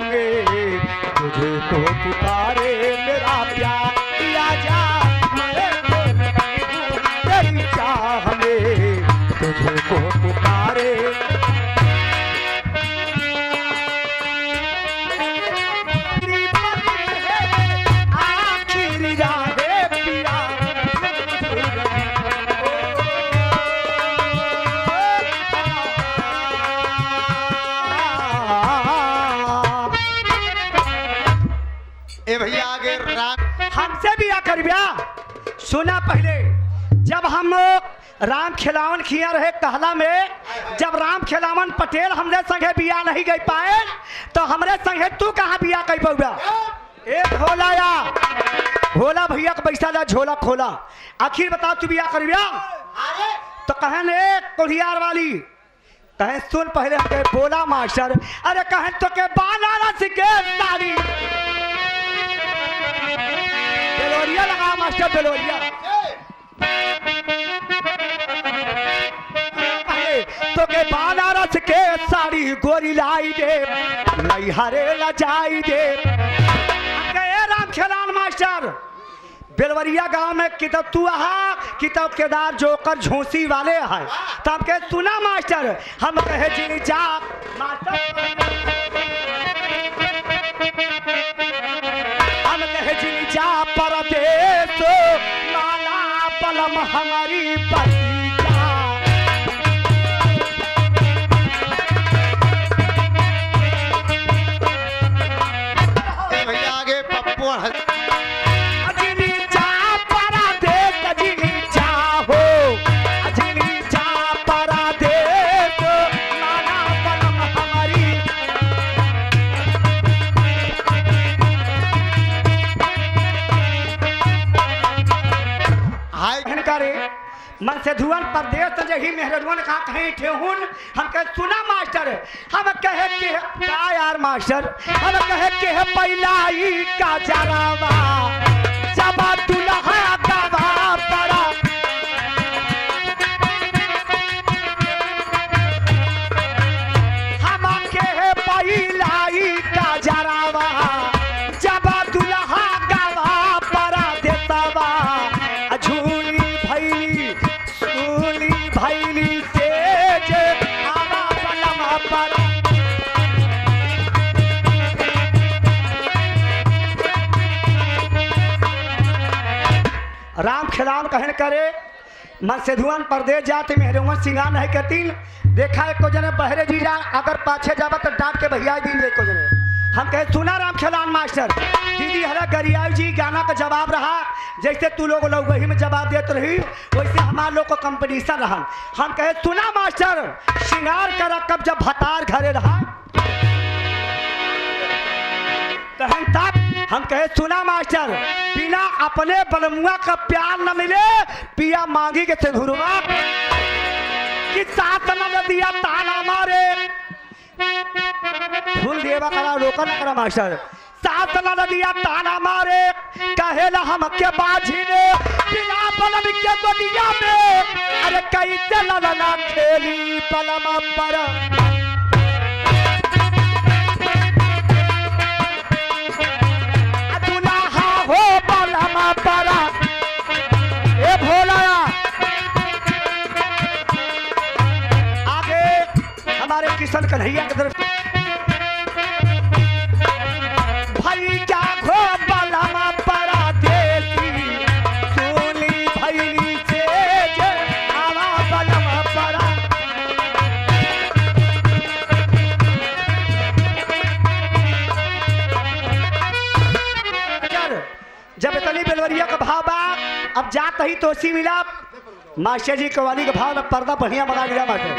में तुझे तो पुकारे मेरा प्यार दिया जा तो तेरी चाह में तुझे को पुकारे ए भैया आगे हमसे भी आकर ब्याह सुना पहले जब हम राम खिलावन खिया रहे कहला में जब राम खिलावन पटेल हमरे संगे बिया नहीं गई पाए तो हमरे संगे तू कहाँ बिया गई पौआ ए भोला या भोला भैया के पैसा ला झोला खोला। आखिर बता तू बिया कर बिया? तो कहन ए कोढ़ियार वाली कहें सुन पहले बोला मास्टर अरे कहें तो के बनारस के साड़ी बेलोरिया लगा मास्टर बेलोरिया तो के बनारस के साड़ी गोरी लाई दे नैहरे ला जाई दे मास्टर बेलवरिया गाँव में कितब तू आहा कितब केदार जोकर झोंसी वाले है तब के सुना मास्टर हम कहे जी जा मास्टर जी परदेश माला पलम हमारी पतिया मन से धुअन परदेश त जही मेहरवन का कहीं ठेहुन हम कहे, सुना, मास्टर। हम कहे के का यार मास्टर। हम कहे के है पहला ही का जरावा जब दुल्हा खिलाम कहन करे, मन से धुआन परदेश जाते मेहरवन सिंगार नहीं करतीन। देखा एक को जने बहरे जी जा, अगर पाछे जाबा तो डांट के भैया दिन एक को जने। हम कहे, सुना राम खिलान मास्टर, दीदी हरा गरियाई जी, गाना का जवाब रहा। जैसे तू लोग लोग वही में जवाब देते रही, वैसे हमार लोग को कंपटीशन रहा हम कहे, सुना मास्टर श्रृंगार कर कब जब भतार घरे रहा कहन तब हम कहे, सुना, मास्टर, बिना अपने बलमुआ का प्यार न मिले, पिया मांगी के सिंधुरवा कि साथ न दिया ताना मारे? फूल देवा करा, रोका न करा, मास्टर। साथ न दिया ताना मारे कहेला हम के बाजी ने बिना बलम के गोदिया में। अरे कैसे ललना खेली पलम पर। बलमा परा ए भोलाया। आगे हमारे किशन कन्हैया की तरफ़ अब जात तो उसी मिला मास्टर जी कवाली का भाव में पर्दा बढ़िया बना दिया मास्टर।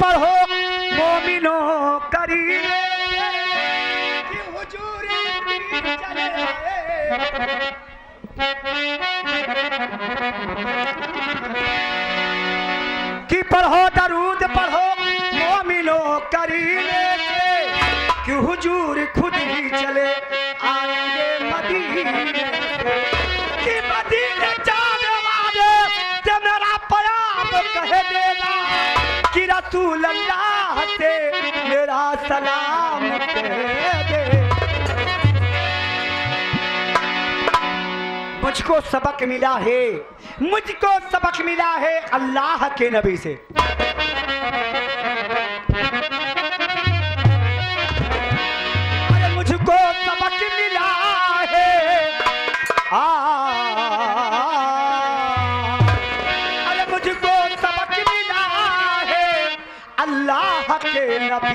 पढ़ो मोमिनो करी। चले। पढ़ो, दरूद पढ़ो मोमिनो करीने से। कि हुजूर खुद ही चले, आएँगे मदीने मदीने जाने वाले से मेरा प्याम कह देना। कि रसूल अल्लाह से मेरा सलाम कह दे। मुझको सबक मिला है। मुझको सबक मिला है अल्लाह के नबी से। अरे मुझको सबक मिला है। आ, अरे मुझको सबक मिला है अल्लाह के नबी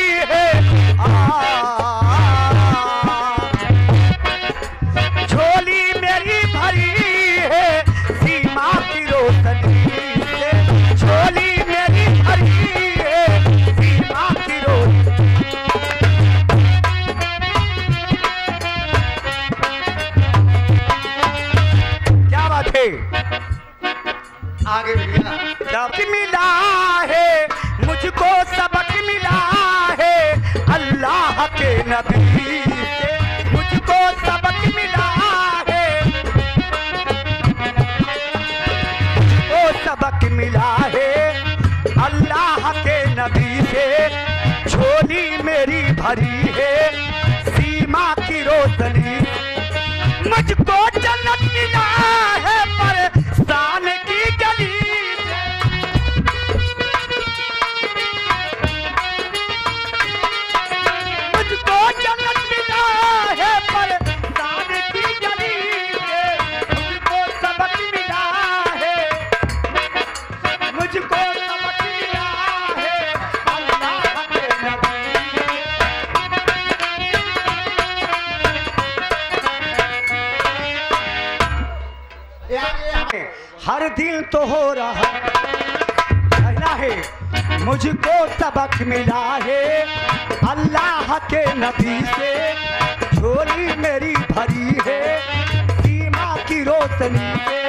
सबक मिला है। अल्लाह के नबी से छोली मेरी भरी है। सीमा की रोशनी। मुझको जन्नत मिला है। हर दिल तो हो रहा कहना है, मुझको सबक मिला है। अल्लाह के नबी से झोली मेरी भरी है। सीमा की रोशनी से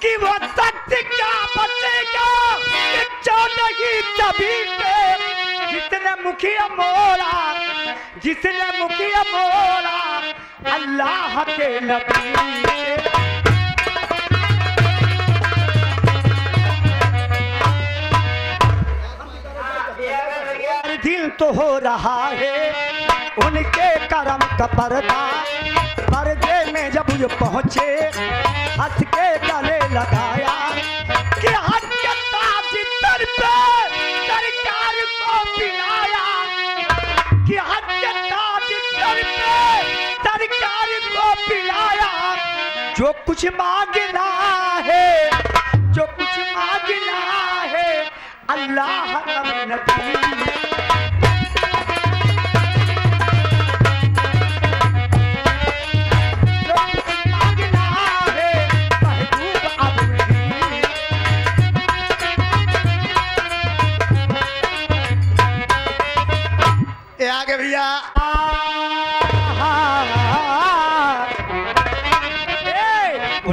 कि वो सत्य क्या बचेगा नहीं तभी पे। जिसने मुखिया मोड़ा जिसने मुखिया मोड़ा अल्लाह के नबी से तो हो रहा है। उनके कर्म का पर्दा पर्दे में जब ये पहुँचे हंस के गले लगाया कि सर पे सरकार को पिलाया। कि ताज पे सरकार को पिलाया। जो कुछ मांगना है, जो कुछ मांगना है, अल्लाह नबी।